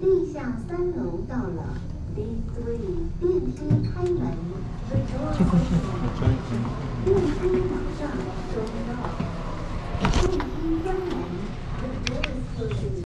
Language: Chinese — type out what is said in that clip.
地下三楼到了，this 电梯关门。